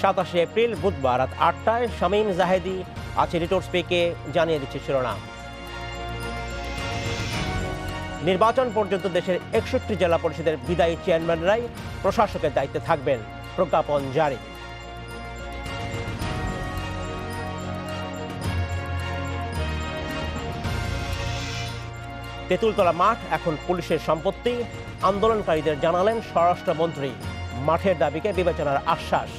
সাতাশে এপ্রিল বুধবার রাত আটটায় শামীম জাহেদি আছে রিটোর স্পেকে জানিয়ে দিচ্ছে শিরোনাম। নির্বাচন পর্যন্ত দেশের একষট্টি জেলা পরিষদের বিদায়ী চেয়ারম্যানরাই প্রশাসকের দায়িত্বে থাকবেন, প্রজ্ঞাপন জারি। তেঁতুলতলা মাঠ, এখন পুলিশের সম্পত্তি, আন্দোলনকারীদের জানালেন স্বরাষ্ট্রমন্ত্রী। মাঠের দাবিকে বিবেচনার আশ্বাস।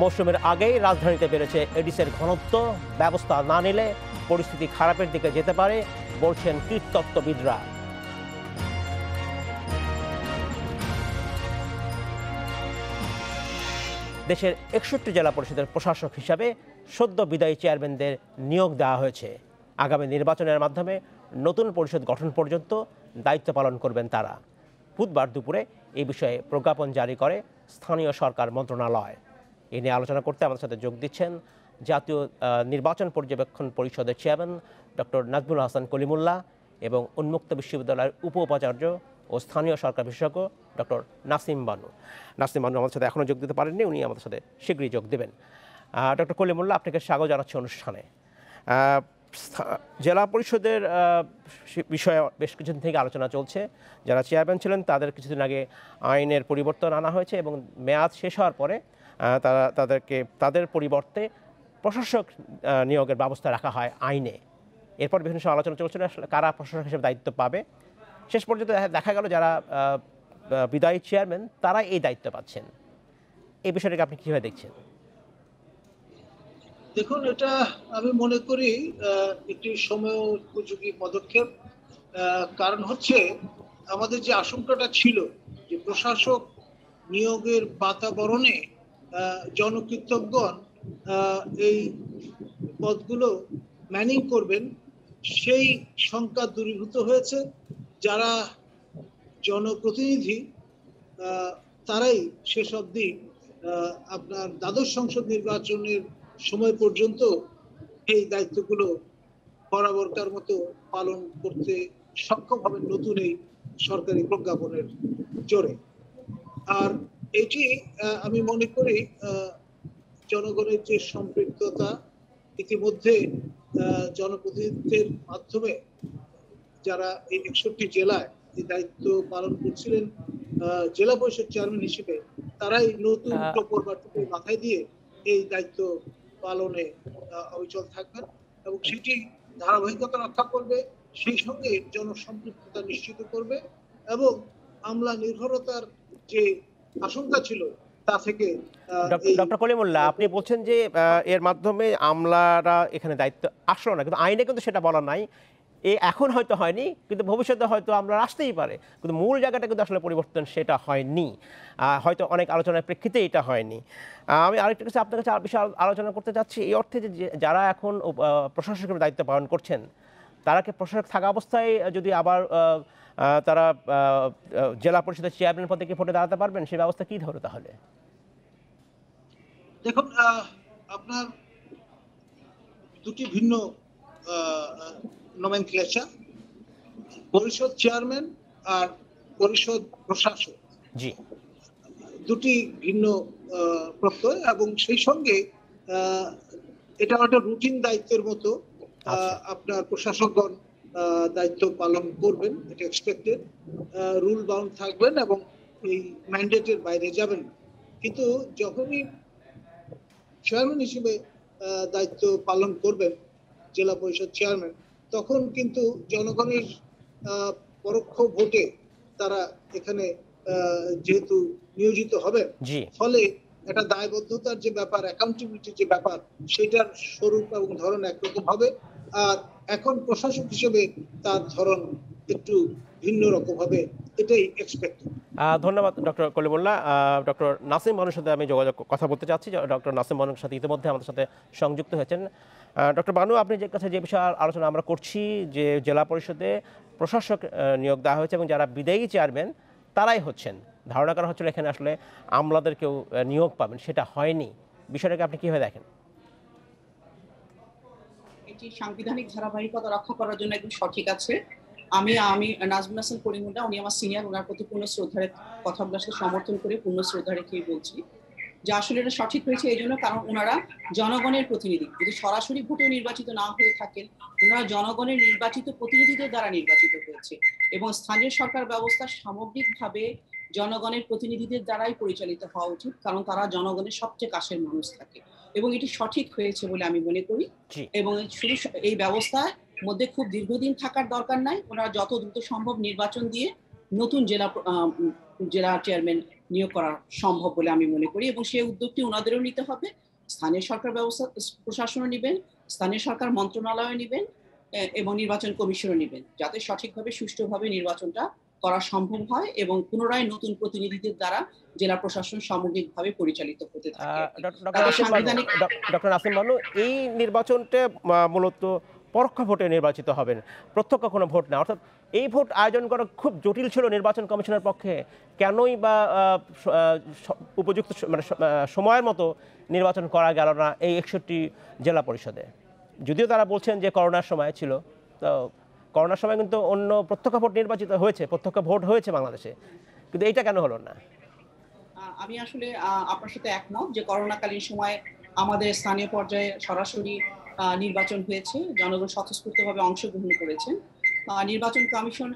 মৌসুমের আগেই রাজধানীতে বেড়েছে এডিসের ঘনত্ব। ব্যবস্থা না নিলে পরিস্থিতি খারাপের দিকে যেতে পারে, বলছেন কীটতত্ত্ববিদরা দেশের একষট্টি জেলা পরিষদের প্রশাসক হিসাবে সদ্য বিদায়ী চেয়ারম্যানদের নিয়োগ দেওয়া হয়েছে। আগামী নির্বাচনের মাধ্যমে নতুন পরিষদ গঠন পর্যন্ত দায়িত্ব পালন করবেন তারা। বুধবার দুপুরে এ বিষয়ে প্রজ্ঞাপন জারি করে স্থানীয় সরকার মন্ত্রণালয়। এ নিয়ে আলোচনা করতে আমাদের সাথে যোগ দিচ্ছেন জাতীয় নির্বাচন পর্যবেক্ষণ পরিষদের চেয়ারম্যান ডক্টর নাজমুল হাসান কলিমুল্লাহ এবং উন্মুক্ত বিশ্ববিদ্যালয়ের উপ উপাচার্য ও স্থানীয় সরকার বিশেষজ্ঞ ডক্টর নাসিম বানু। নাসিম বানু আমাদের সাথে এখনও যোগ দিতে পারেননি, উনি আমাদের সাথে শীঘ্রই যোগ দেবেন। ডক্টর কলিমুল্লাহ, আপনাকে স্বাগত জানাচ্ছি অনুষ্ঠানে। জেলা পরিষদের বিষয়ে বেশ কিছুদিন থেকে আলোচনা চলছে। যারা চেয়ারম্যান ছিলেন, তাদের কিছুদিন আগে আইনের পরিবর্তন আনা হয়েছে এবং মেয়াদ শেষ হওয়ার পরে তারা তাদেরকে, তাদের পরিবর্তে প্রশাসক নিয়োগের ব্যবস্থা রাখা হয় আইনে। এরপর বিভিন্ন সময় আলোচনা চলছিল, আসলে কারা প্রশাসক হিসেবে দায়িত্ব পাবে। শেষ পর্যন্ত দেখা- গেল যারা বিদায়ী চেয়ারম্যান তারা এই দায়িত্ব পাচ্ছেন। এই বিষয়টাকে আপনি কীভাবে দেখছেন? দেখুন, এটা আমি মনে করি একটি সময় উপযোগী পদক্ষেপ কারণ হচ্ছে, আমাদের যে আশঙ্কাটা ছিল যে প্রশাসক নিয়োগের বাতাবরণে আহ, জনকৃতজ্ঞগণ এই পদগুলো ম্যানিং করবেন সেই শঙ্কা দূরীভূত হয়েছে। যারা জনপ্রতিনিধি তারাই শেষ অবধি আপনার দ্বাদশ সংসদ নির্বাচনের সময় পর্যন্ত এই দায়িত্বগুলো বরাবরকার মতো পালন করতে সক্ষম হবেন নতুন এই সরকারি প্রজ্ঞাপনের জোরে। আর এটি আমি মনে করি জনগণের যে সম্পৃক্ততা ইতিমধ্যে জনপ্রতিনিধিত্বের মাধ্যমে যারা এই একষট্টি জেলায় এই দায়িত্ব পালন করছিলেন জেলা পরিষদ চেয়ারম্যান হিসেবে তারাই নতুন আহ, প্রকল্পটি মাথায় দিয়ে এই দায়িত্ব পালনে অবিচল থাকবেন এবং সেটি ধারাবাহিকতা রক্ষা করবে সেই সঙ্গে জনসম্পৃক্ততা নিশ্চিত করবে এবং আমলা নির্ভরতার যে আশঙ্কা ছিল তা থেকে ডক্টর কলিমুল্লাহ আপনি বলছেন যে এর মাধ্যমে আমলারা এখানে দায়িত্ব আসলো না কিন্তু আইনে কিন্তু সেটা বলা নাই। এ এখন হয়তো হয়নি কিন্তু ভবিষ্যতে হয়তো আমরা আসতেই পারে কিন্তু মূল জায়গাটা কিন্তু আসলে পরিবর্তন সেটা হয়নি। হয়তো অনেক আলোচনার প্রেক্ষিতে এটা হয়নি। আমি আরেকটা কাছে আপনার কাছে আর বিশাল আলোচনা করতে চাচ্ছি এই অর্থে যে যারা এখন প্রশাসকের দায়িত্ব পালন করছেন তারা কি প্রশাসক থাকা অবস্থায় যদি আবার তারা জেলা পরিষদের চেয়ারম্যান পদে কি ভোটে দাঁড়াতে পারবেন? সেই ব্যবস্থা কী ধরে তাহলে? দেখুন আপনার দুটি ভিন্ন নমেনক্লেচার পরিষদ চেয়ারম্যান আর পরিষদ প্রশাসক। জি। দুটি ভিন্ন প্রত্যয় এবং সেই সঙ্গে এটা একটা রুটিন দায়িত্বের মতো। আপনার প্রশাসকগণ দায়িত্ব পালন করবেন এটা এক্সপেক্টেড রুল বাউন্ড থাকবেন এবং এই ম্যান্ডেটের বাইরে যাবেন কিন্তু যখনই চেয়ারম্যান হিসেবে দায়িত্ব পালন করবেন জেলা পরিষদ চেয়ারম্যান তখন কিন্তু জনগণের পরোক্ষ ভোটে তারা এখানে আহ, যেহেতু নিয়োজিত হবেন ফলে একটা দায়বদ্ধতার যে ব্যাপার অ্যাকাউন্টেবিলিটির যে ব্যাপার, সেটার স্বরূপ এবং ধরন একরকম হবে। আর এখন প্রশাসক হিসেবে তার ধরন একটু ভিন্ন রকম হবে, এটাই এক্সপেক্ট ধন্যবাদ, ডক্টর কলিমুল্লাহ। ডক্টর নাসিম মানুষের সাথে আমি যোগাযোগ, কথা বলতে চাচ্ছি। ডক্টর নাসিম মানুষের সাথে ইতিমধ্যে আমাদের সাথে সংযুক্ত হয়েছেন। ডক্টর বানু, আপনি যে কাছে যে বিষয়ে আলোচনা আমরা করছি, যে জেলা পরিষদে প্রশাসক নিয়োগ দেওয়া হয়েছে এবং যারা বিদায়ী চেয়ারম্যান, তারাই হচ্ছেন। ধারণা করা হচ্ছিল এখানে আসলে আমলাদের কেউ নিয়োগ পাবেন, সেটা হয়নি। বিষয়টাকে আপনি কীভাবে দেখেন? এটি সাংবিধানিক ধারাবাহিকতা রক্ষা করার জন্য একদম সঠিক আছে। আমি আমি নাজমুল হাসান করিমুল্লাহ উনি আমার সিনিয়র ওনার প্রতি পূর্ণ শ্রদ্ধারে কথাগুলোর সমর্থন করে পূর্ণ শ্রদ্ধা রেখেই বলছি। যে আসলে এটা সঠিক হয়েছে এই জন্য কারণ ওনারা জনগণের প্রতিনিধি। যদি সরাসরি ভোটে নির্বাচিত না হয়ে থাকেন ওনারা জনগণের নির্বাচিত প্রতিনিধিদের দ্বারা নির্বাচিত হয়েছে। এবং স্থানীয় সরকার ব্যবস্থা সামগ্রিকভাবে জনগণের প্রতিনিধিদের দ্বারাই পরিচালিত হওয়া উচিত কারণ তারা জনগণের সবচেয়ে কাছের মানুষ থাকে। এবং এটি সঠিক হয়েছে বলে আমি মনে করি। এবং এই ব্যবস্থায় মধ্যে খুব দীর্ঘদিন থাকার দরকার নাই। ওনারা যত দ্রুত সম্ভব নির্বাচন দিয়ে নতুন জেলা জেলা চেয়ারম্যান নিয়োগ করা সম্ভব বলে আমি মনে করি। এবং সেই উদ্যোগটি ওনাদেরও নিতে হবে। স্থানীয় সরকার ব্যবস্থা প্রশাসনও নেবেন স্থানীয় সরকার মন্ত্রণালয়ও নেবেন এবং নির্বাচন কমিশনও নেবেন যাতে সঠিকভাবে সুষ্ঠুভাবে নির্বাচনটা করা সম্ভব হয় এবং পুনরায় নতুন প্রতিনিধিদের দ্বারা জেলা প্রশাসন সামগ্রিকভাবে পরিচালিত হতে থাকে। ডক্টর নাসিম বানু এই নির্বাচনটা মূলত পরোক্ষ ভোটে নির্বাচিত হবেন প্রত্যক্ষ কোনো ভোট না। অর্থাৎ এই ভোট আয়োজন করা খুব জটিল ছিল নির্বাচন কমিশনের পক্ষে। কেনই বা উপযুক্ত মানে সময়ের মতো নির্বাচন করা গেল না এই একষট্টি জেলা পরিষদে। যদিও তারা বলছেন যে করোনার সময় ছিল তো করোনার সময় কিন্তু অন্য প্রত্যক্ষ ভোট নির্বাচিত হয়েছে, প্রত্যক্ষ ভোট হয়েছে বাংলাদেশে। কিন্তু এইটা কেন হলো না? আমি আসলে আপনার সাথে একমত যে করোনাকালীন সময়ে আমাদের স্থানীয় পর্যায়ে সরাসরি নির্বাচন হয়েছে, জনগণ স্বতঃস্ফূর্তভাবে অংশগ্রহণ করেছেন। নির্বাচন কমিশন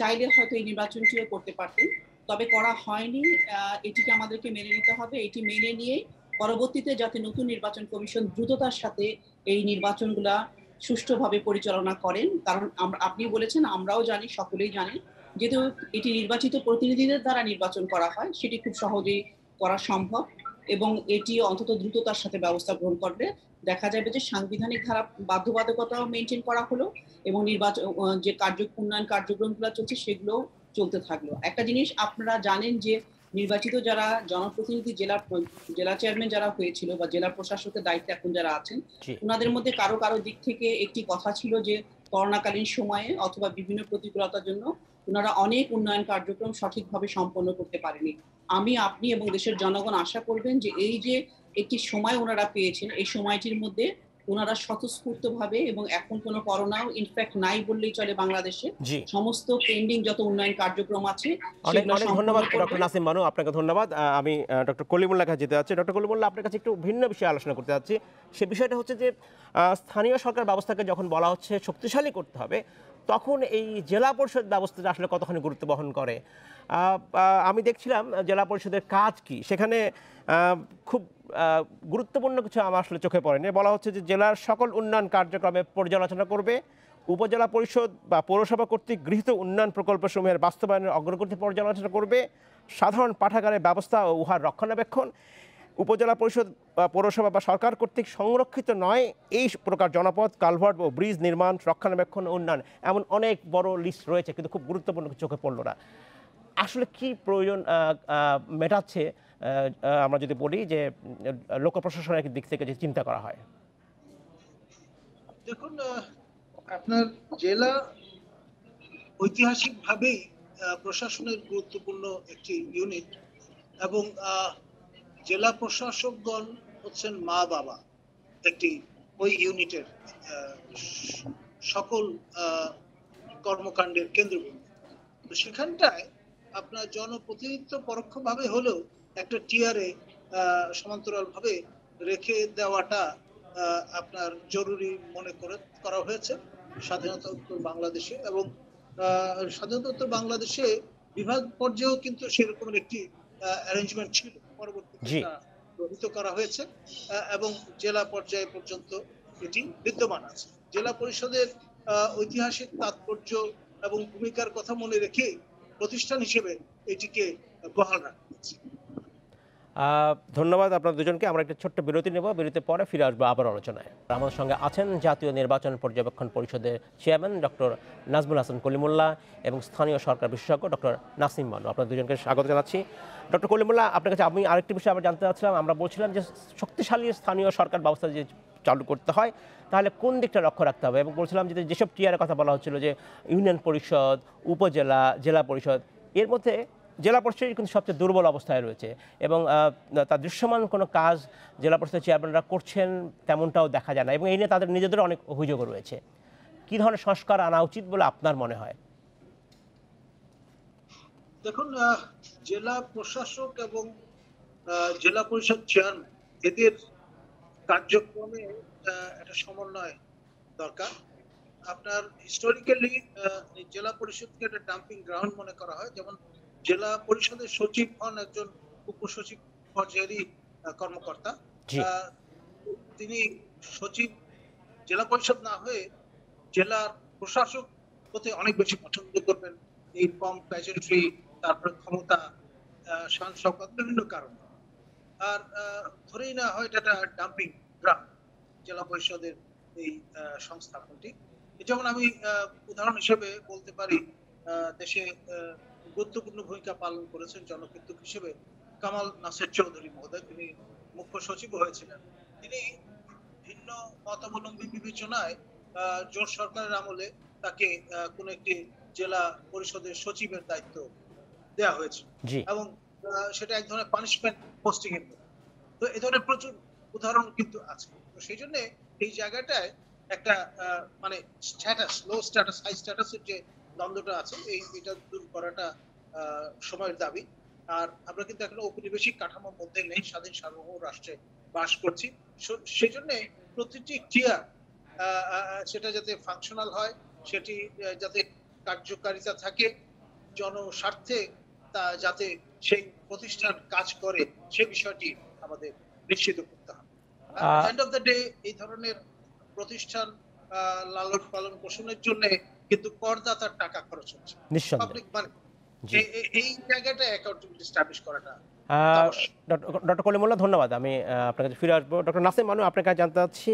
চাইলে হয়তো এই নির্বাচনটিও করতে পারতেন। তবে করা হয়নি এটিকে আমাদেরকে মেনে নিতে হবে। এটি মেনে নিয়ে পরবর্তীতে যাতে নতুন নির্বাচন কমিশন দ্রুততার সাথে এই নির্বাচনগুলা সুষ্ঠুভাবে পরিচালনা করেন। কারণ আপনি বলেছেন, আমরাও জানি, সকলেই জানেন যেহেতু এটি নির্বাচিত প্রতিনিধিদের দ্বারা নির্বাচন করা হয়, সেটি খুব সহজেই করা সম্ভব এবং এটি অন্তত দ্রুততার সাথে ব্যবস্থা গ্রহণ করবে। দেখা যাবে যে সাংবিধানিক ধারা বাধ্যবাধকতাও মেনটেন করা হলো এবং নির্বাচন যে কার্য, উন্নয়ন কার্যক্রমগুলো চলছে সেগুলো চলতে থাকল। একটা জিনিস আপনারা জানেন যে নির্বাচিত যারা জনপ্রতিনিধি জেলা জেলা চেয়ারম্যান যারা হয়েছিল বা জেলা প্রশাসকের দায়িত্বে এখন যারা আছেন ওনাদের মধ্যে কারও কারও দিক থেকে একটি কথা ছিল যে করোনাকালীন সময়ে অথবা বিভিন্ন প্রতিকূলতার জন্য ওনারা অনেক উন্নয়ন কার্যক্রম সঠিকভাবে সম্পন্ন করতে পারেনি। আমি আপনি এবং দেশের জনগণ আশা করবেন যে এই যে একটি সময় ওনারা পেয়েছেন এই সময়টির মধ্যে ওনারা স্বতঃস্ফূর্তভাবে এবং এখন কোনো করোনাও ইনফ্যাক্ট নাই বললেই চলে বাংলাদেশে। সমস্ত পেন্ডিং যত উন্নয়ন কার্যক্রম আছে অনেক অনেক ধন্যবাদ ডক্টর নাসিম বানু আপনাকে ধন্যবাদ। আমি ডক্টর কলিমুল্লাহ কাছে যেতে যাচ্ছি। ডক্টর কলিমুল্লাহ আপনার কাছে একটু ভিন্ন বিষয়ে আলোচনা করতে যাচ্ছি। সে বিষয়টা হচ্ছে যে স্থানীয় সরকার ব্যবস্থাকে যখন বলা হচ্ছে শক্তিশালী করতে হবে তখন এই জেলা পরিষদ ব্যবস্থাটা আসলে কতখানি গুরুত্ব বহন করে? আমি দেখছিলাম জেলা পরিষদের কাজ কি? সেখানে খুব গুরুত্বপূর্ণ কিছু আমার আসলে চোখে পড়েনি। বলা হচ্ছে যে জেলার সকল উন্নয়ন কার্যক্রমে পর্যালোচনা করবে। উপজেলা পরিষদ বা পৌরসভা কর্তৃক গৃহীত উন্নয়ন প্রকল্পসমূহের বাস্তবায়নের অগ্রগতি পর্যালোচনা করবে। সাধারণ পাঠাগারের ব্যবস্থা ও উহার রক্ষণাবেক্ষণ। উপজেলা পরিষদ বা পৌরসভা বা সরকার কর্তৃক সংরক্ষিত নয়। এই প্রকার জনপথ কালভার্ট ও ব্রিজ নির্মাণ, রক্ষণাবেক্ষণ উন্নয়ন এমন অনেক বড় লিস্ট রয়েছে কিন্তু খুব গুরুত্বপূর্ণ চোখে পড়ল না। আসলে কি প্রয়োজন মেটাচ্ছে আমরা যদি বলি যে লোক প্রশাসনের দিক থেকে যে চিন্তা করা হয়? দেখুন আপনার জেলা ঐতিহাসিকভাবেই প্রশাসনের গুরুত্বপূর্ণ একটি ইউনিট এবং জেলা প্রশাসকগণ হচ্ছেন মা বাবা, একটি ওই ইউনিটের সকল কর্মকাণ্ডের কেন্দ্রবিন্দু। তো সেখানটায় আপনার জনপ্রতিনিধিত্ব পরোক্ষভাবে হলেও একটা টিয়ারে সমান্তরাল ভাবে রেখে দেওয়াটা আপনার জরুরি মনে করে, করা হয়েছে। স্বাধীনতা উত্তর বাংলাদেশে এবং স্বাধীনতা উত্তর বাংলাদেশে বিভাগ পর্যায়েও কিন্তু সেরকম একটি অ্যারেঞ্জমেন্ট ছিল। পরবর্তীতে জি। তা রহিত করা হয়েছে এবং জেলা পর্যায়ে পর্যন্ত এটি বিদ্যমান আছে জেলা পরিষদের ঐতিহাসিক তাৎপর্য এবং ভূমিকার কথা মনে রেখে প্রতিষ্ঠান হিসেবে এটিকে বহাল রাখা হয়েছে ধন্যবাদ আপনার দুজনকে। আমরা একটা ছোট্ট বিরতি নেব। বিরতির পরে ফিরে আসব আবার আলোচনায়। আমাদের সঙ্গে আছেন জাতীয় নির্বাচন পর্যবেক্ষণ পরিষদের চেয়ারম্যান ডক্টর নাজমুল হাসান কলিমুল্লাহ এবং স্থানীয় সরকার বিশেষজ্ঞ ডক্টর নাসিম বানু। আপনার দুজনকে স্বাগত জানাচ্ছি। ডক্টর কলিমুল্লাহ, আপনার কাছে আমি আরেকটি বিষয় আবার জানতে চাচ্ছিলাম। আমরা বলছিলাম যে শক্তিশালী স্থানীয় সরকার ব্যবস্থা যে চালু করতে হয়, তাহলে কোন দিকটা লক্ষ্য রাখতে হবে? এবং বলছিলাম যে যেসব টিয়ারের কথা বলা হচ্ছিল যে ইউনিয়ন পরিষদ, উপজেলা, জেলা পরিষদ, এর মধ্যে জেলা পরিষদ কিন্তু সবচেয়ে দুর্বল অবস্থায় রয়েছে এবং তার দৃশ্যমান কোনো কাজ জেলা পরিষদের চেয়ারম্যানরা করছেন তেমনটাও দেখা যায় না এবং এই নিয়ে তাদের নিজেদের অনেক অভিযোগও রয়েছে। কী ধরনের সংস্কার আনা উচিত বলে আপনার মনে হয়? দেখুন জেলা প্রশাসক এবং জেলা পরিষদ চেয়ারম্যান এদের কার্যক্রমে একটা সমন্বয় দরকার। আপনার হিস্টোরিক্যালি জেলা পরিষদকে একটা ডাম্পিং গ্রাউন্ড মনে করা হয়। যেমন জেলা পরিষদের সচিব হন একজন উপসচিব পর্যায়েরই কর্মকর্তা। তিনি সচিব জেলা পরিষদ না হয়ে জেলার প্রশাসক হতে অনেক বেশি পছন্দ করবেন। এই কম প্যাজেন্ট্রি তারপর ক্ষমতা শান বিভিন্ন কারণ। আর ধরেই না হয় এটা একটা ডাম্পিং গ্রাউন্ড জেলা পরিষদের এই সংস্থাপনটি। যেমন আমি উদাহরণ হিসেবে বলতে পারি আহ, দেশে গুরুত্বপূর্ণ ভূমিকা পালন করেছেন জনকীর্তক হিসেবে কামাল নাসের চৌধুরী মহোদয়। তিনি মুখ্য সচিব হয়েছিলেন। তিনি ভিন্ন মতাবলম্বী বিবেচনায় জোট সরকারের আমলে তাকে কোন একটি জেলা পরিষদের সচিবের দায়িত্ব দেওয়া হয়েছে। এবং সেটা এক ধরনের পানিশমেন্ট পোস্টিং এর তো এই ধরনের প্রচুর উদাহরণ কিন্তু আছে। তো সেই জন্য এই জায়গাটায় একটা মানে স্ট্যাটাস লো স্ট্যাটাস হাই স্ট্যাটাসের যে দ্বন্দ্বটা আছে এই এটা দূর করাটা সময়ের দাবি। আর আমরা কিন্তু এখন ঔপনিবেশিক কাঠামোর মধ্যে নেই স্বাধীন সার্বভৌম রাষ্ট্রে বাস করছি। সেই জন্য প্রতিটি টিয়ার সেটা যাতে ফাংশনাল হয় সেটি যাতে কার্যকারিতা থাকে জনস্বার্থে তা যাতে সেই প্রতিষ্ঠান কাজ করে সে বিষয়টি আমাদের নিশ্চিত করতে হবে। এন্ড অফ দ্য ডে এই ধরনের প্রতিষ্ঠান আহ, লালন পালন পোষণের জন্য কিন্তু করদাতার টাকা খরচ হচ্ছে। পাবলিক মানে এই জায়গাটা অ্যাকাউন্টেবিলিটি স্টাবলিশ করাটা ডক্টর কলিমুল্লাহ ধন্যবাদ। আমি আপনার কাছে ফিরে আসব। ডক্টর নাসিম মানু আপনার কাছে জানতে চাচ্ছি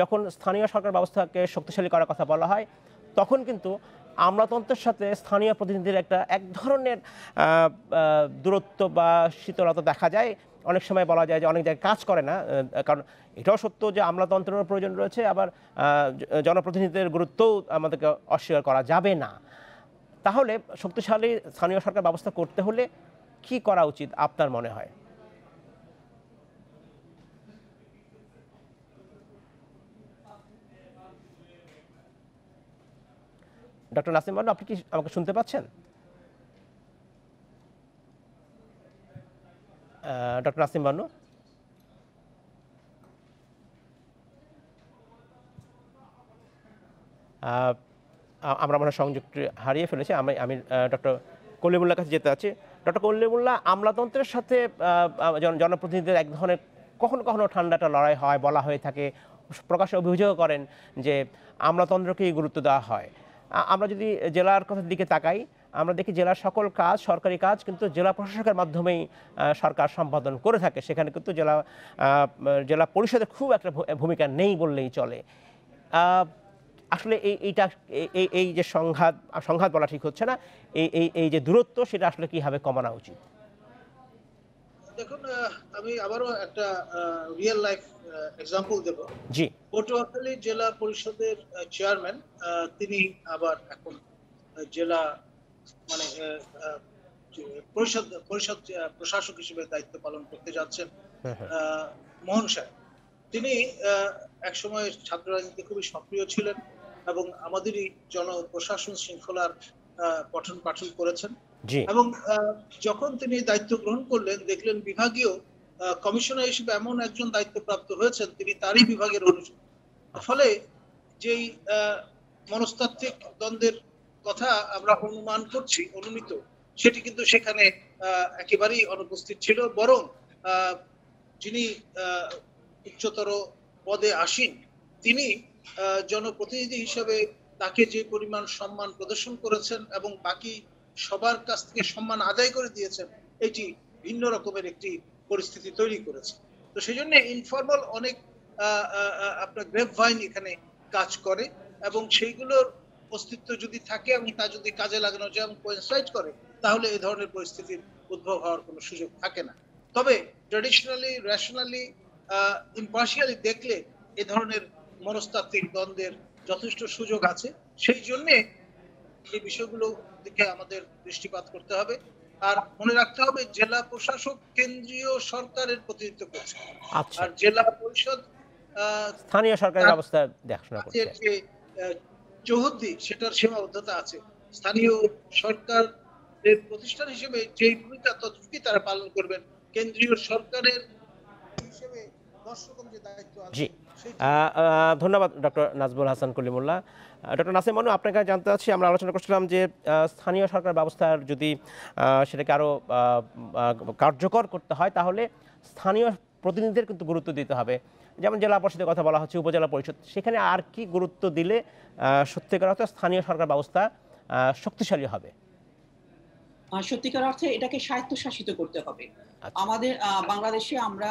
যখন স্থানীয় সরকার ব্যবস্থাকে শক্তিশালী করার কথা বলা হয় তখন কিন্তু আমলাতন্ত্রের সাথে স্থানীয় প্রতিনিধির একটা এক ধরনের দূরত্ব বা শীতলতা দেখা যায়। অনেক সময় বলা যায় যে অনেক জায়গায় কাজ করে না কারণ এটাও সত্য যে আমলাতন্ত্রেরও প্রয়োজন রয়েছে আবার জনপ্রতিনিধিদের গুরুত্বও আমাদেরকে অস্বীকার করা যাবে না। তাহলে শক্তিশালী স্থানীয় সরকার ব্যবস্থা করতে হলে কি করা উচিত আপনার মনে হয়? ডক্টর নাসিম বানু আপনি কি আমাকে শুনতে পাচ্ছেন? ডক্টর নাসিম বানু? আহ, আমরা মনে সংযোগ হারিয়ে ফেলেছি। আমি আমি ডক্টর কলিমুল্লার কাছে যেতে আছি ডক্টর কলিমুল্লাহ আমলাতন্ত্রের সাথে জনপ্রতিনিধিদের এক ধরনের কখনো কখনো ঠান্ডাটা লড়াই হয়, বলা হয়ে থাকে প্রকাশ্যে অভিযোগ করেন যে আমলাতন্ত্রকেই গুরুত্ব দেওয়া হয়। আমরা যদি জেলার কথার দিকে তাকাই, আমরা দেখি জেলার সকল কাজ, সরকারি কাজ কিন্তু জেলা প্রশাসকের মাধ্যমেই সরকার সম্পাদন করে থাকে। সেখানে কিন্তু জেলা জেলা পরিষদের খুব একটা ভূমিকা নেই বললেই চলে। আসলে এই এইটা এই- যে সংঘাত সংঘাত বলা ঠিক হচ্ছে না এই এই এই যে দূরত্ব সেটা আসলে কীভাবে কমানো উচিত? দেখুন আমি আবারও একটা রিয়েল লাইফ এক্সাম্পল দেব। জি। পটুয়াখালী জেলা পরিষদের চেয়ারম্যান তিনি আবার এখন জেলা মানে পরিষদ পরিষদ প্রশাসক হিসেবে দায়িত্ব পালন করতে যাচ্ছেন হুম। আহ, মোহন সাহেব। তিনি একসময় ছাত্র রাজনীতি খুবই সক্রিয় ছিলেন। এবং আমাদেরই জন প্রশাসন শৃঙ্খলার পঠন পাঠন করেছেন। এবং যখন তিনি দায়িত্ব গ্রহণ করলেন দেখলেন বিভাগীয় কমিশনার হিসেবে এমন একজন দায়িত্বপ্রাপ্ত হয়েছেন তিনি তারই বিভাগের অনুষদ। ফলে যেই মনস্তাত্ত্বিক দ্বন্দ্বের কথা আমরা অনুমান করছি অনুমিত সেটি কিন্তু সেখানে আহ, একেবারেই অনুপস্থিত ছিল। বরং আহ, যিনি আহ, উচ্চতর পদে আসীন তিনি জনপ্রতিনিধি হিসেবে তাকে যে পরিমাণ সম্মান প্রদর্শন করেছেন এবং বাকি সবার কাছ থেকে সম্মান আদায় করে দিয়েছেন, এটি ভিন্ন রকমের একটি পরিস্থিতি তৈরি করেছে। তো সেই জন্য ইনফর্মাল অনেক আপনার গ্রেপ ভাইন এখানে কাজ করে এবং সেইগুলোর অস্তিত্ব যদি থাকে এবং তা যদি কাজে লাগানো যায় এবং কোয়েনসাইড করে, তাহলে এই ধরনের পরিস্থিতির উদ্ভব হওয়ার কোনো সুযোগ থাকে না। তবে ট্রেডিশনালি রেশনালি ইম্পার্শিয়ালি দেখলে এ ধরনের মনস্তাত্ত্বিক দ্বন্দ্বের যথেষ্ট সুযোগ আছে। সেই জন্যে এই বিষয়গুলো দিকে আমাদের দৃষ্টিপাত করতে হবে। আর মনে রাখতে হবে জেলা প্রশাসক কেন্দ্রীয় সরকারের প্রতিনিধিত্ব করছে। আচ্ছা। আর জেলা পরিষদ স্থানীয় সরকারের ব্যবস্থা দেখাশোনা করছে। যে চৌহদ্দি সেটার সীমাবদ্ধতা আছে। স্থানীয় সরকার প্রতিষ্ঠান হিসেবে যেই ভূমিকা ততটুকুই তারা পালন করবেন। কেন্দ্রীয় সরকারের হিসেবে দশ রকম যে দায়িত্ব আছে ধন্যবাদ, ডক্টর নাজবুল হাসান কলিমুল্লাহ। ডক্টর নাসিম মনু আপনার কাছে জানতে চাচ্ছি, আমরা আলোচনা করছিলাম যে স্থানীয় সরকার ব্যবস্থার যদি সেটাকে আরও কার্যকর করতে হয়, তাহলে স্থানীয় প্রতিনিধিদের কিন্তু গুরুত্ব দিতে হবে। যেমন জেলা পরিষদের কথা বলা হচ্ছে, উপজেলা পরিষদ, সেখানে আর কি গুরুত্ব দিলে সত্যিকার অর্থে স্থানীয় সরকার ব্যবস্থা শক্তিশালী হবে? সত্যিকার অর্থে এটাকে স্বায়ত্তশাসিত করতে হবে। আচ্ছা। আমাদের বাংলাদেশে আমরা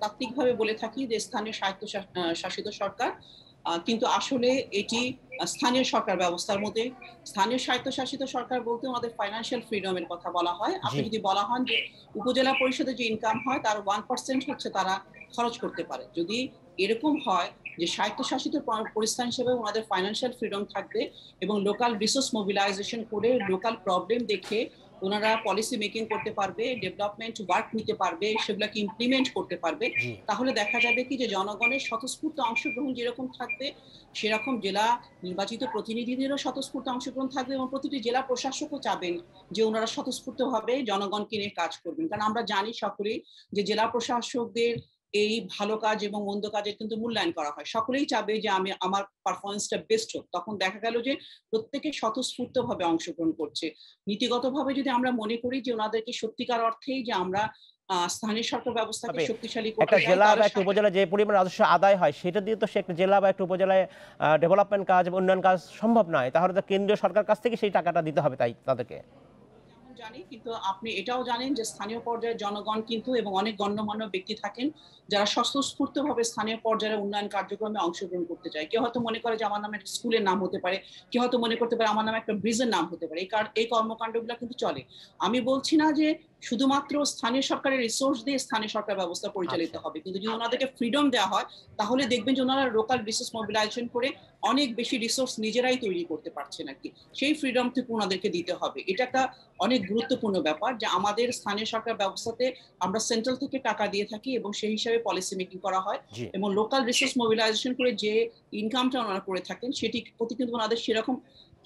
তাত্ত্বিকভাবে বলে থাকি যে স্থানীয় স্বায়ত্ত শাসিত সরকার কিন্তু আসলে এটি স্থানীয় সরকার ব্যবস্থার মধ্যে। স্থানীয় স্বায়ত্তশাসিত সরকার বলতে আমাদের ফাইন্যান্সিয়াল ফ্রিডমের কথা বলা হয়। আপনি যদি বলা হন যে উপজেলা পরিষদে যে ইনকাম হয় তার ওয়ান পার্সেন্ট হচ্ছে তারা খরচ করতে পারে। যদি এরকম হয় যে স্বায়ত্তশাসিত পরিস্থান হিসেবে ওনাদের ফাইন্যান্সিয়াল ফ্রিডম থাকবে এবং লোকাল রিসোর্স মোবিলাইজেশন করে লোকাল প্রবলেম দেখে ওনারা পলিসি মেকিং করতে পারবে ডেভেলপমেন্ট ওয়ার্ক নিতে পারবে সেগুলোকে ইমপ্লিমেন্ট করতে পারবে। তাহলে দেখা যাবে কি যে জনগণের স্বতঃস্ফূর্ত অংশগ্রহণ যেরকম থাকবে সেরকম জেলা নির্বাচিত প্রতিনিধিদেরও স্বতঃস্ফূর্ত অংশগ্রহণ থাকবে এবং প্রতিটি জেলা প্রশাসকও চাবেন যে ওনারা স্বতঃস্ফূর্তভাবে জনগণকে নিয়ে কাজ করবেন। কারণ আমরা জানি সকলেই যে জেলা প্রশাসকদের এই ভালো কাজ এবং মন্দ কাজের কিন্তু মূল্যায়ন করা হয়। সকলেই চাবে যে আমি আমার পারফরমেন্সটা বেস্ট হোক। তখন দেখা গেল যে প্রত্যেকে স্বতঃস্ফূর্তভাবে অংশগ্রহণ করছে। নীতিগতভাবে যদি আমরা মনে করি যে ওনাদেরকে সত্যিকার অর্থেই যে আমরা স্থানীয় সরকার ব্যবস্থাকে শক্তিশালী করতে চাই, জেলা বা একটা উপজেলা যে পরিমাণ রাজস্ব আদায় হয় সেটা দিয়ে তো সে একটা জেলা বা একটা উপজেলায় ডেভেলপমেন্ট কাজ বা উন্নয়ন কাজ সম্ভব নয়। তাহলে তো কেন্দ্রীয় সরকার কাছ থেকে সেই টাকাটা দিতে হবে তাই তাদেরকে। জানি, কিন্তু আপনি এটাও জানেন যে স্থানীয় পর্যায়ে জনগণ কিন্তু এবং অনেক গণ্যমান্য ব্যক্তি থাকেন যারা স্বতঃস্ফূর্ত ভাবে স্থানীয় পর্যায়ের উন্নয়ন কার্যক্রমে অংশগ্রহণ করতে চায়। কেউ হয়তো মনে করে যে আমার নামে একটা স্কুলের নাম হতে পারে, কেউ হয়তো মনে করতে পারে আমার নামে একটা ব্রিজের নাম হতে পারে। এই এই কর্মকাণ্ডগুলো কিন্তু চলে। আমি বলছি না যে শুধুমাত্র স্থানীয় সরকারের রিসোর্স দিয়ে স্থানীয় সরকার ব্যবস্থা পরিচালিত আচ্ছা। হবে। কিন্তু যদি ওনাদেরকে ফ্রিডম দেওয়া হয় তাহলে দেখবেন যে ওনারা লোকাল রিসোর্স মোবিলাইজেশন করে অনেক বেশি রিসোর্স নিজেরাই তৈরি করতে পারছে নাকি সেই ফ্রিডম থেকে ওনাদেরকে দিতে হবে। এটা একটা অনেক গুরুত্বপূর্ণ ব্যাপার যে আমাদের স্থানীয় সরকার ব্যবস্থাতে আমরা সেন্ট্রাল থেকে টাকা দিয়ে থাকি এবং সেই হিসাবে পলিসি মেকিং করা হয় এবং লোকাল রিসোর্স মোবিলাইজেশন করে যে ইনকামটা ওনারা করে থাকেন সেটি প্রতি কিন্তু ওনাদের সেরকম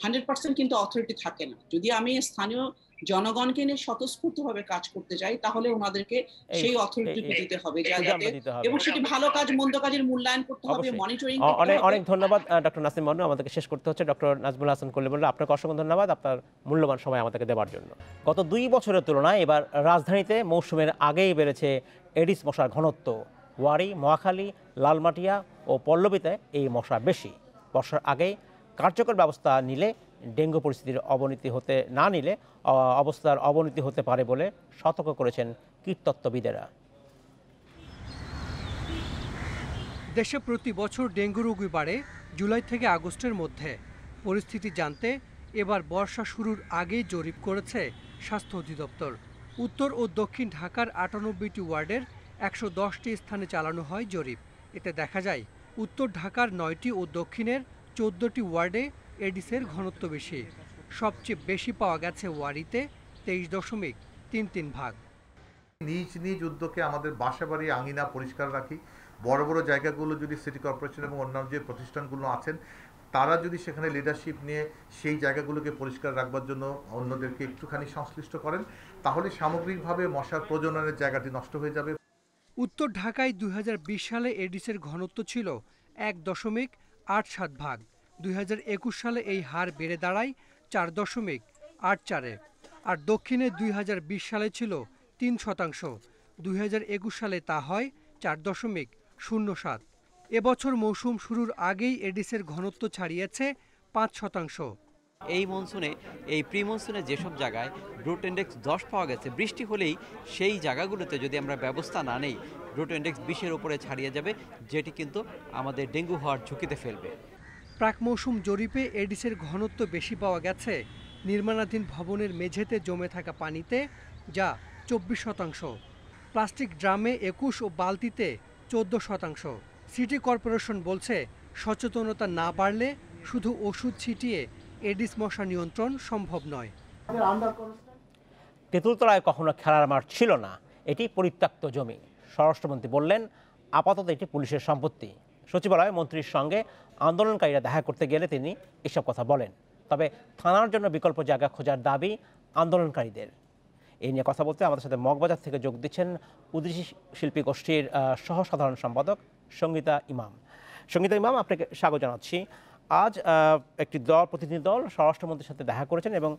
হান্ড্রেড পার্সেন্ট কিন্তু অথরিটি থাকে না। যদি আমি স্থানীয় জনগণকে নিয়ে স্বতঃস্ফূর্তভাবে কাজ করতে চাই তাহলে ওনাদেরকে সেই অথরিটিকে দিতে হবে যাতে এবং সেটি ভালো কাজ মন্দ কাজের মূল্যায়ন করতে হবে মনিটরিং অনেক অনেক ধন্যবাদ ডক্টর নাসিম মন্নু। আমাদেরকে শেষ করতে হচ্ছে। ডক্টর নাজমুল হাসান কলিমুল্লাহ আপনাকে অসংখ্য ধন্যবাদ। আপনার মূল্যবান সময় আমাদেরকে দেওয়ার জন্য। গত দুই বছরের তুলনায় এবার রাজধানীতে মৌসুমের আগেই বেড়েছে এডিস মশার ঘনত্ব। ওয়ারি মহাখালী লালমাটিয়া ও পল্লবীতে এই মশা বেশি। বর্ষার আগেই কার্যকর ব্যবস্থা নিলে ডেঙ্গু পরিস্থিতির অবনতি হতে না নিলে অবস্থার অবনতি হতে পারে বলে সতর্ক করেছেন কীটতত্ত্ববিদেরা। দেশে প্রতি বছর ডেঙ্গু রোগী বাড়ে জুলাই থেকে আগস্টের মধ্যে। পরিস্থিতি জানতে এবার বর্ষা শুরুর আগেই জরিপ করেছে স্বাস্থ্য অধিদপ্তর। উত্তর ও দক্ষিণ ঢাকার আটানব্বইটি ওয়ার্ডের একশো দশটি স্থানে চালানো হয় জরিপ। এতে দেখা যায়, উত্তর ঢাকার নয়টি ও দক্ষিণের চোদ্দোটি ওয়ার্ডে এডিসের ঘনত্ব বেশি। সবচেয়ে বেশি পাওয়া গেছে ওয়ারিতে তেইশ দশমিক তিন তিন ভাগ। নিজ নিজ উদ্যোগে আমাদের বাসা বাড়ি আঙিনা পরিষ্কার রাখি। বড় বড় জায়গাগুলো যদি সিটি কর্পোরেশন এবং অন্যান্য যে প্রতিষ্ঠানগুলো আছেন তারা যদি সেখানে লিডারশিপ নিয়ে সেই জায়গাগুলোকে পরিষ্কার রাখবার জন্য অন্যদেরকে একটুখানি সংশ্লিষ্ট করেন তাহলে সামগ্রিকভাবে মশার প্রজননের জায়গাটি নষ্ট হয়ে যাবে। উত্তর ঢাকায় দুই হাজার বিশ সালে এডিসের ঘনত্ব ছিল এক দশমিক আট সাত ভাগ। দুই হাজার একুশ সালে এই হার বেড়ে দাঁড়ায় চার দশমিক আট চারে। আর দক্ষিণে দুই হাজার বিশ সালে ছিল তিন শতাংশ। দুই হাজার একুশ সালে তা হয় চার দশমিক শূন্য সাত। এবছর মৌসুম শুরুর আগেই এডিসের ঘনত্ব ছাড়িয়েছে পাঁচ শতাংশ। এই মনসুনে, এই প্রি মনসুনে যেসব জায়গায় ব্রুট ইন্ডেক্স দশ পাওয়া গেছে, বৃষ্টি হলেই সেই জায়গাগুলোতে যদি আমরা ব্যবস্থা না নেই, ব্রুট ইন্ডেক্স বিশের উপরে ছাড়িয়ে যাবে, যেটি কিন্তু আমাদের ডেঙ্গু হওয়ার ঝুঁকিতে ফেলবে। প্রাক মৌসুম জরিপে এডিসের ঘনত্ব বেশি পাওয়া গেছে। নির্মাণাধীন ভবনের মেঝেতে জমে থাকা পানিতে, যা চব্বিশ শতাংশ। প্লাস্টিক ড্রামে একুশ ও বালতিতে চোদ্দ শতাংশ। সিটি কর্পোরেশন বলছে, সচেতনতা না বাড়লে শুধু ওষুধ ছিটিয়ে এডিস মশা নিয়ন্ত্রণ সম্ভব নয়। তেঁতুলতলায় কখনো খেলার মাঠ ছিল না, এটি পরিত্যক্ত জমি। স্বরাষ্ট্রমন্ত্রী বললেন, আপাতত এটি পুলিশের সম্পত্তি। সচিবালয়ে মন্ত্রীর সঙ্গে আন্দোলনকারীরা দেখা করতে গেলে তিনি এসব কথা বলেন। তবে থানার জন্য বিকল্প জায়গা খোঁজার দাবি আন্দোলনকারীদের। এই নিয়ে কথা বলতে আমাদের সাথে মগবাজার থেকে যোগ দিচ্ছেন উদীচী শিল্পী গোষ্ঠীর সহ সাধারণ সম্পাদক সঙ্গীতা ইমাম। সঙ্গীতা ইমাম, আপনাকে স্বাগত জানাচ্ছি। আজ একটি দল, প্রতিনিধি দল স্বরাষ্ট্রমন্ত্রীর সাথে দেখা করেছেন এবং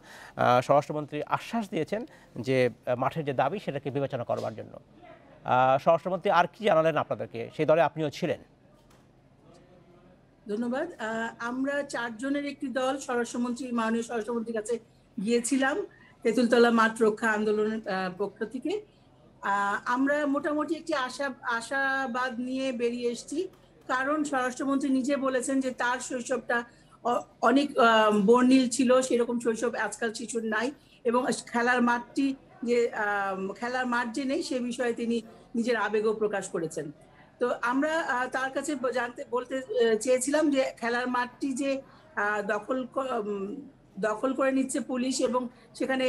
স্বরাষ্ট্রমন্ত্রী আশ্বাস দিয়েছেন যে মাঠের যে দাবি সেটাকে বিবেচনা করবার জন্য। স্বরাষ্ট্রমন্ত্রী আর কি জানালেন আপনাদেরকে? সেই দলে আপনিও ছিলেন। ধন্যবাদ। আমরা চারজনের একটি দল, স্বরাষ্ট্রমন্ত্রী, মাননীয় স্বরাষ্ট্রমন্ত্রীর কাছে গিয়েছিলাম তেঁতুলতলা মাঠ রক্ষা আন্দোলনের পক্ষ থেকে। আমরা মোটামুটি একটি আশা, আশাবাদ নিয়ে বেরিয়ে এসেছি। কারণ স্বরাষ্ট্রমন্ত্রী নিজে বলেছেন যে তার শৈশবটা অনেক বর্ণিল ছিল, সেরকম শৈশব আজকাল শিশুর নাই এবং খেলার মাঠটি যে খেলার মাঠ যে নেই সে বিষয়ে তিনি নিজের আবেগও প্রকাশ করেছেন। তো আমরা তার কাছে জানতে বলতে চেয়েছিলাম যে খেলার মাঠটি যে আহ, দখল দখল করে নিচ্ছে পুলিশ এবং সেখানে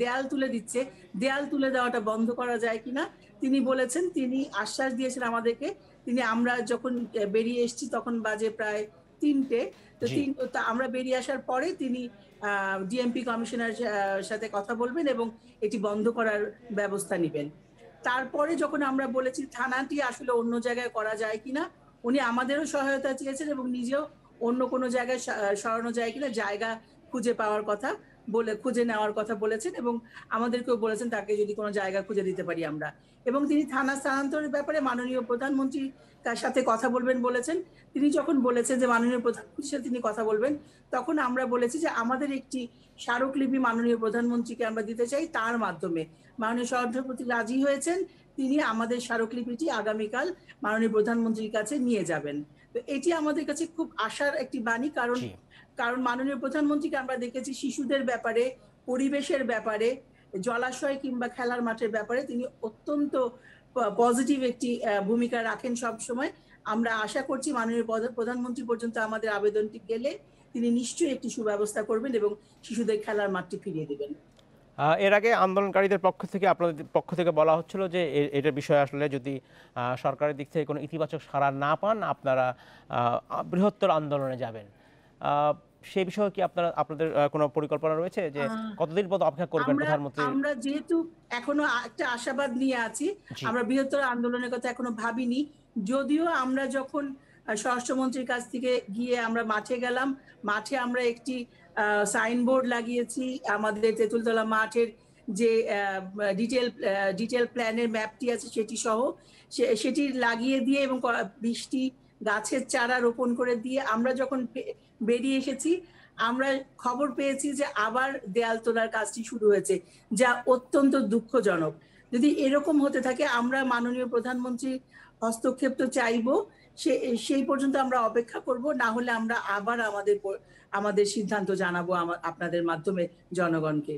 দেয়াল তুলে দিচ্ছে। দেয়াল তুলে দেওয়াটা বন্ধ করা যায় কিনা? তিনি বলেছেন তিনি আশ্বাস দিয়েছেন আমাদেরকে। তিনি আমরা যখন বেরিয়ে এসেছি তখন বাজে প্রায় তিনটে। তো তিন আমরা বেরিয়ে আসার পরে তিনি ডিএমপি কমিশনার সাথে কথা বলবেন এবং এটি বন্ধ করার ব্যবস্থা নেবেন। তারপরে যখন আমরা বলেছি থানাটি আসলে অন্য জায়গায় করা যায় কিনা, উনি আমাদেরও সহায়তা চেয়েছেন এবং নিজেও অন্য কোনো জায়গায় সরানো যায় কিনা, জায়গা খুঁজে পাওয়ার কথা বলে, খুঁজে নেওয়ার কথা বলেছেন এবং আমাদেরকেও বলেছেন তাকে যদি কোনো জায়গা খুঁজে দিতে পারি আমরা। এবং তিনি থানা স্থানান্তরের ব্যাপারে মাননীয় প্রধানমন্ত্রী তার সাথে কথা বলবেন বলেছেন। তিনি যখন বলেছেন যে মাননীয় প্রধানমন্ত্রীর সাথে তিনি কথা বলবেন, তখন আমরা বলেছি যে আমাদের একটি স্মারকলিপি মাননীয় প্রধানমন্ত্রীকে আমরা দিতে চাই তার মাধ্যমে। মাননীয় সভাপতি রাজি হয়েছেন তিনি আমাদের স্মারকলিপিটি আগামীকাল মাননীয় প্রধানমন্ত্রীর কাছে নিয়ে যাবেন। তো এটি আমাদের কাছে খুব আশার একটি বাণী কারণ কারণ মাননীয় প্রধানমন্ত্রীকে আমরা দেখেছি শিশুদের ব্যাপারে পরিবেশের ব্যাপারে জলাশয় কিংবা খেলার মাঠের ব্যাপারে তিনি অত্যন্ত পজিটিভ একটি আহ, ভূমিকা রাখেন সব সময় আমরা আশা করছি মাননীয় প্রধানমন্ত্রী পর্যন্ত আমাদের আবেদনটি গেলে তিনি নিশ্চয়ই একটি সুব্যবস্থা করবেন এবং শিশুদের খেলার মাঠটি ফিরিয়ে দেবেন। এর আগে আন্দোলনকারীদের পক্ষ থেকে আপনাদের পক্ষ থেকে বলা হচ্ছিল যে এটার বিষয়ে আসলে যদি সরকারের দিক থেকে কোনো ইতিবাচক সাড়া না পান আপনারা বৃহত্তর আন্দোলনে যাবেন। সেই বিষয়ে কি আপনারা আপনাদের কোনো পরিকল্পনা রয়েছে যে কতদিন পর্যন্ত অপেক্ষা করবেন প্রধানমন্ত্রী আমরা যেহেতু এখনও একটা আশাবাদ নিয়ে আছি আমরা বৃহত্তর আন্দোলনের কথা এখনও ভাবিনি। যদিও আমরা যখন স্বরাষ্ট্রমন্ত্রীর কাছ থেকে গিয়ে আমরা মাঠে গেলাম মাঠে আমরা একটি সাইনবোর্ড লাগিয়েছি। আমাদের তেঁতুলতলা মাঠের যে ডিটেল ডিটেল প্ল্যানের ম্যাপটি আছে সেটি সহ। সেটি লাগিয়ে দিয়ে এবং বৃষ্টি গাছের চারা রোপণ করে দিয়ে আমরা যখন বেরিয়ে এসেছি, আমরা খবর পেয়েছি যে আবার দেয়াল তোলার কাজটি শুরু হয়েছে, যা অত্যন্ত দুঃখজনক। যদি এরকম হতে থাকে, আমরা মাননীয় প্রধানমন্ত্রী হস্তক্ষেপ তো চাইব। সেই পর্যন্ত আমরা অপেক্ষা করব। না হলে আমরা আবার আমাদের আমাদের সিদ্ধান্ত জানাব আপনাদের মাধ্যমে জনগণকে।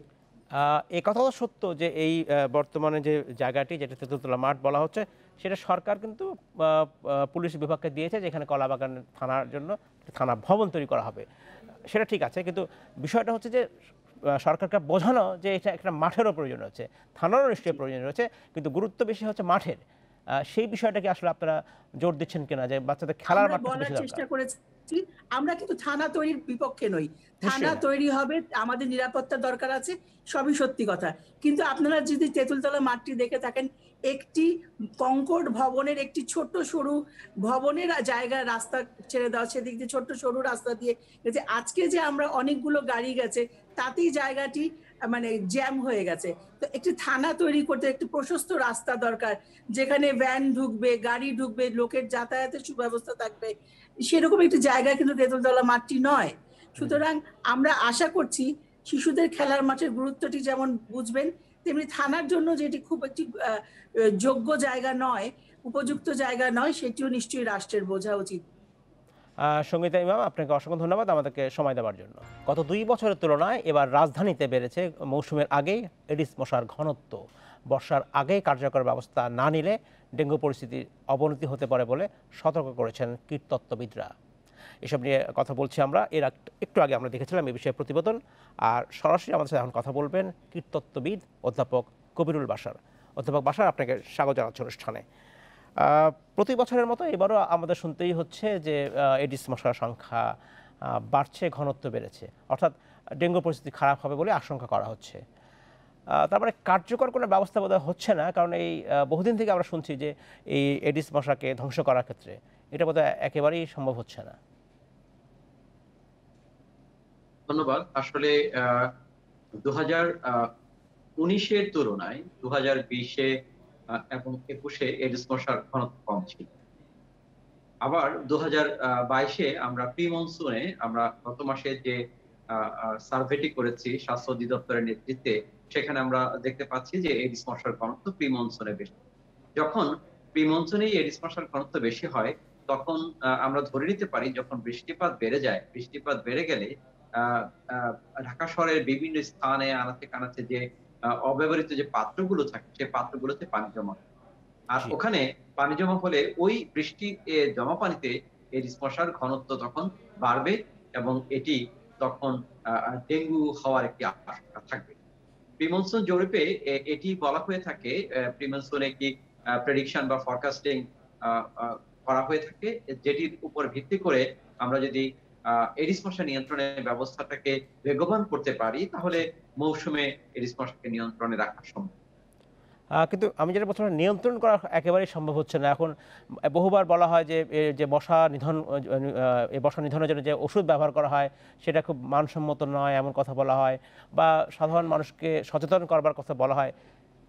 এ কথাও সত্য যে এই বর্তমানে যে জায়গাটি যেটা তেঁতুলতলা মাঠ বলা হচ্ছে, সেটা সরকার কিন্তু পুলিশ বিভাগকে দিয়েছে যেখানে কলাবাগান থানার জন্য থানা ভবন তৈরি করা হবে। সেটা ঠিক আছে, কিন্তু বিষয়টা হচ্ছে যে সরকারকে বোঝানো যে এটা একটা মাঠেরও প্রয়োজন রয়েছে, থানারও নিশ্চয়ই প্রয়োজন রয়েছে, কিন্তু গুরুত্ব বেশি হচ্ছে মাঠের। সেই বিষয়টাকে আসলে আপনারা জোর দিচ্ছেন কিনা যে বাচ্চাদের খেলার মাঠটা চেষ্টা করেছি আমরা কিন্তু থানা তৈরির বিপক্ষে নই। থানা তৈরি হবে আমাদের নিরাপত্তা দরকার আছে সবই সত্যি কথা। কিন্তু আপনারা যদি তেঁতুলতলা মাঠটি দেখে থাকেন একটি কঙ্কর ভবনের একটি ছোট্ট সরু ভবনের জায়গায় রাস্তা ছেড়ে দেওয়া সেদিক দিয়ে ছোট্ট সরু রাস্তা দিয়ে গেছে। আজকে যে আমরা অনেকগুলো গাড়ি গেছে তাতেই জায়গাটি মানে জ্যাম হয়ে গেছে। তো একটি থানা তৈরি করতে একটি প্রশস্ত রাস্তা দরকার যেখানে ভ্যান ঢুকবে গাড়ি ঢুকবে লোকের যাতায়াতের সুব্যবস্থা থাকবে। সেরকম একটি জায়গা কিন্তু তেঁতুলতলা মাঠটি নয়। সুতরাং আমরা আশা করছি শিশুদের খেলার মাঠের গুরুত্বটি যেমন বুঝবেন তেমনি থানার জন্য যেটি খুব একটি আহ, যোগ্য জায়গা নয় উপযুক্ত জায়গা নয় সেটিও নিশ্চয়ই রাষ্ট্রের বোঝা উচিত। সঙ্গীতা ইমাম, আপনাকে অসংখ্য ধন্যবাদ আমাদেরকে সময় দেওয়ার জন্য। গত দুই বছরের তুলনায় এবার রাজধানীতে বেড়েছে মৌসুমের আগেই এডিস মশার ঘনত্ব। বর্ষার আগেই কার্যকর ব্যবস্থা না নিলে ডেঙ্গু পরিস্থিতির অবনতি হতে পারে বলে সতর্ক করেছেন কীটতত্ত্ববিদরা। এসব নিয়ে কথা বলছি আমরা। এর একটু আগে আমরা দেখেছিলাম এই বিষয়ে প্রতিবেদন। আর সরাসরি আমাদের সাথে এখন কথা বলবেন কীটতত্ত্ববিদ অধ্যাপক কবিরুল বাসার অধ্যাপক বাসার আপনাকে স্বাগত জানাচ্ছি অনুষ্ঠানে। প্রতি বছরের মতো এবারও আমাদের শুনতেই হচ্ছে যে এডিস মশার সংখ্যা বাড়ছে, ঘনত্ব বেড়েছে। অর্থাৎ ডেঙ্গু পরিস্থিতি খারাপ হবে বলে আশঙ্কা করা হচ্ছে। তারপরে কার্যকর কোনো ব্যবস্থা বোধহয় হচ্ছে না, কারণ এই বহুদিন থেকে আমরা শুনছি যে, এই এডিস মশাকে ধ্বংস করার ক্ষেত্রে। এটা বোধহয় একেবারেই সম্ভব হচ্ছে না। ধন্যবাদ। আসলে দু হাজার উনিশের তুলনায় দু হাজার বিশে এবং একুশে এডিস মশার ঘনত্ব কম ছিল। আবার দু হাজার বাইশে আমরা প্রি মনসুনে আমরা গত মাসে যে সার্ভেটি করেছি স্বাস্থ্য অধিদপ্তরের নেতৃত্বে, সেখানে আমরা দেখতে পাচ্ছি যে এডিস মশার ঘনত্ব প্রি মনসুনে বেশি। যখন প্রি মনসুনেই এডিস মশার ঘনত্ব বেশি হয়, তখন আমরা ধরে নিতে পারি যখন বৃষ্টিপাত বেড়ে যায়, বৃষ্টিপাত বেড়ে গেলে ঢাকা শহরের বিভিন্ন স্থানে আনাচে কানাচে যে অব্যবহৃত যে পাত্রগুলো থাকে সেই পাত্রগুলোতে পানি জমা। আর ওখানে পানি জমা হলে ওই বৃষ্টি জমা পানিতে এডিস মশার ঘনত্ব তখন বাড়বে এবং এটি তখন ডেঙ্গু হওয়ার একটি আশঙ্কা থাকবে প্রিমনসুন জরিপে এটি বলা হয়ে থাকে প্রিমনসুন একটি প্রেডিকশন বা ফরকাস্টিং করা হয়ে থাকে যেটির উপর ভিত্তি করে আমরা যদি এডিস মশা নিয়ন্ত্রণের ব্যবস্থাটাকে বেগবান করতে পারি, তাহলে মৌসুমে এডিস মশাকে নিয়ন্ত্রণে রাখা সম্ভব। কিন্তু আমি যেটা প্রথমে নিয়ন্ত্রণ করা একেবারেই সম্ভব হচ্ছে না। এখন বহুবার বলা হয় যে যে মশা নিধন এই মশা নিধনের জন্য যে ওষুধ ব্যবহার করা হয়, সেটা খুব মানসম্মত নয় এমন কথা বলা হয়, বা সাধারণ মানুষকে সচেতন করবার কথা বলা হয়।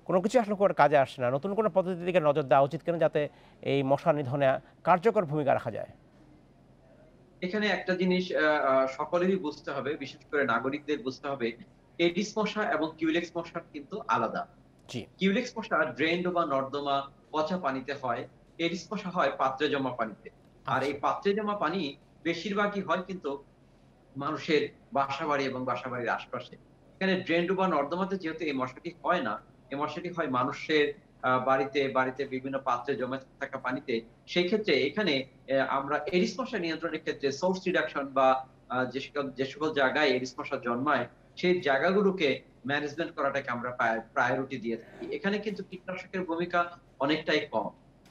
কোনো কিছু আসলে কোনো কাজে আসছে না। নতুন কোনো পদ্ধতির দিকে নজর দেওয়া উচিত কেন? যাতে এই মশা নিধনে কার্যকর ভূমিকা রাখা যায়। এখানে একটা জিনিস সকলেরই বুঝতে হবে বিশেষ করে নাগরিকদের বুঝতে হবে এডিস মশা এবং কিউলেক্স মশা কিন্তু আলাদা। কিউলেক্স মশা ড্রেন বা নর্দমা পচা পানিতে হয় এডিস মশা হয় পাত্রে জমা পানিতে। আর এই পাত্রে জমা পানি বেশিরভাগই হয় কিন্তু মানুষের বাসা বাড়ি এবং বাসা বাড়ির আশপাশে। এখানে ড্রেন বা নর্দমাতে যেহেতু এই মশাটি হয় না এই মশাটি হয় মানুষের বাড়িতে বাড়িতে বিভিন্ন পাত্রে জমে থাকা পানিতে সেই ক্ষেত্রে এখানে আমরা এডিস মশা নিয়ন্ত্রণের ক্ষেত্রে সোর্স রিডাকশন বা যে সকল যে সকল জায়গায় এডিস মশা জন্মায় সেই জায়গাগুলোকে ম্যানেজমেন্ট করাটাকে আমরা প্রায়োরিটি দিয়ে থাকি। এখানে কিন্তু কীটনাশকের ভূমিকা অনেকটাই কম।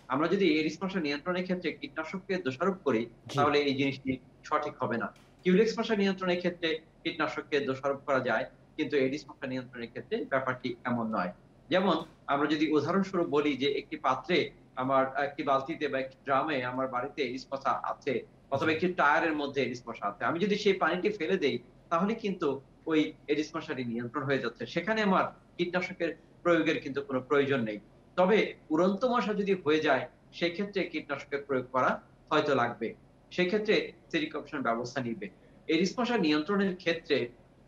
আমরা যদি এডিস মশা নিয়ন্ত্রণের ক্ষেত্রে কীটনাশককে দোষারোপ করি তাহলে এই জিনিসটি সঠিক হবে না। কিউলেক্স মশা নিয়ন্ত্রণের ক্ষেত্রে কীটনাশককে দোষারোপ করা যায় কিন্তু এডিস মশা নিয়ন্ত্রণের ক্ষেত্রে ব্যাপারটি এমন নয়। যেমন আমরা যদি উদাহরণস্বরূপ বলি যে একটি পাত্রে আমার, একটি বালতিতে বা একটি ড্রামে আমার বাড়িতে মশা আছে অথবা একটি টায়ারের মধ্যে মশা আছে। আমি যদি সেই পানিটি ফেলে দেই, তাহলে কিন্তু ওই এডিস মশাটি নিয়ন্ত্রণ হয়ে যাচ্ছে। সেখানে আমার কীটনাশকের প্রয়োগের কিন্তু কোনো প্রয়োজন নেই। তবে উড়ন্ত মশা যদি হয়ে যায় সেই ক্ষেত্রে কীটনাশকের প্রয়োগ করা হয়তো লাগবে। সেক্ষেত্রে সেরিকপশন ব্যবস্থা নিবে। এডিস মশা নিয়ন্ত্রণের ক্ষেত্রে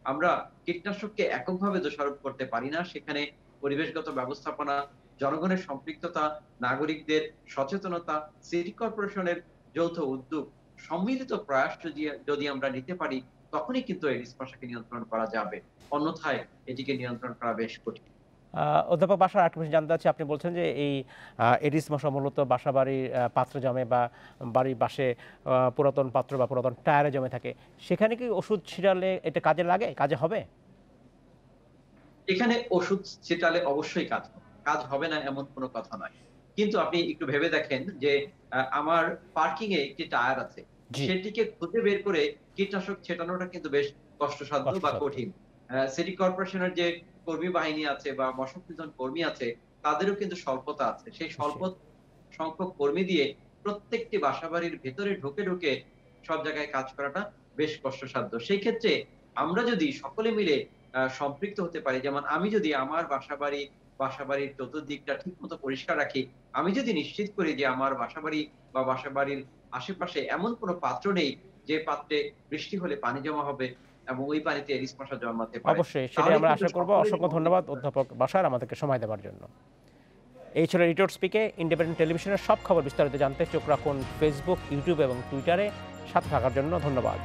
আমরা কীটনাশককে এককভাবে দোষারোপ করতে পারি না। সেখানে পরিবেশগত ব্যবস্থাপনা জনগণের সম্পৃক্ততা নাগরিকদের সচেতনতা সিটি কর্পোরেশনের যৌথ উদ্যোগ সম্মিলিত প্রয়াস যদি আমরা নিতে পারি তখনই কিন্তু এডিস মশাকে নিয়ন্ত্রণ করা যাবে। অন্যথায় এটিকে নিয়ন্ত্রণ করা বেশ কঠিন। অধ্যাপক বাসার আরেকটা বিষয় জানতে চাচ্ছি। আপনি বলছেন যে এই এডিস মশা মূলত বাসা বাড়ির পাত্র জমে বা বাড়ির আহ, পুরাতন পাত্র বা পুরাতন টায়ারে জমে থাকে। সেখানে কি ওষুধ ছিটালে এটা কাজে লাগে? কাজে হবে? এখানে ওষুধ ছিটালে অবশ্যই কাজ হবে। কাজ হবে না এমন কোনো কথা নয়। কিন্তু আপনি একটু ভেবে দেখেন যে আমার পার্কিং এ একটি টায়ার আছে। সেটিকে খুঁজে বের করে কীটনাশক ছেটানোটা কিন্তু বেশ কষ্টসাধ্য বা কঠিন। সিটি কর্পোরেশনের যে কর্মী বাহিনী আছে বা মশক নিধন কর্মী আছে তাদেরও কিন্তু স্বল্পতা আছে। সেই স্বল্প সংখ্যক কর্মী দিয়ে প্রত্যেকটি বাসাবাড়ির ভেতরে ঢুকে ঢুকে সব জায়গায় কাজ করাটা বেশ কষ্টসাধ্য। সেই ক্ষেত্রে আমরা যদি সকলে মিলে সম্পৃক্ত হতে পারি। যেমন আমি যদি আমার বাসাবাড়ি বাসাবাড়ির চতুর্দিকটা ঠিক মতো পরিষ্কার রাখি আমি যদি নিশ্চিত করি যে আমার বাসাবাড়ি বা বাসাবাড়ির আশেপাশে এমন কোনো পাত্র নেই যে পাত্রে বৃষ্টি হলে পানি জমা হবে এবং ওই পানিতে এরিস মশা জন্মাতে পারে অবশ্যই সেটাই তাহলে আমরা আশা করব। অসংখ্য ধন্যবাদ অধ্যাপক বাসার আমাদেরকে সময় দেওয়ার জন্য। এই ছিল রিটোর স্পিকে ইন্ডিপেন্ডেন্ট টেলিভিশনের সব খবর বিস্তারিত জানতে চোখ রাখুন ফেসবুক ইউটিউব এবং টুইটারে সাথে থাকার জন্য ধন্যবাদ।